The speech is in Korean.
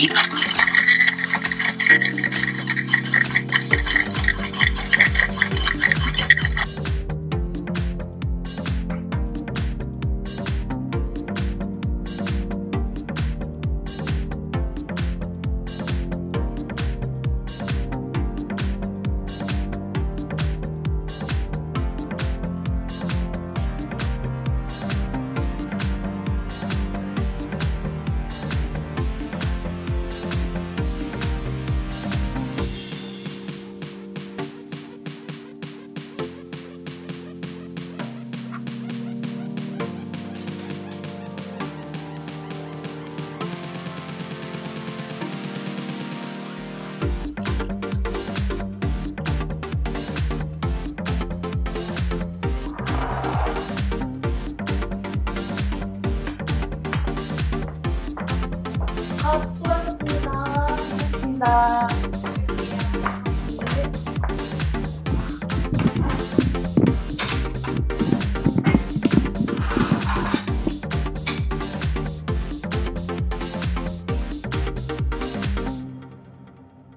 feet 수고하셨습니다. 수고하셨습니다.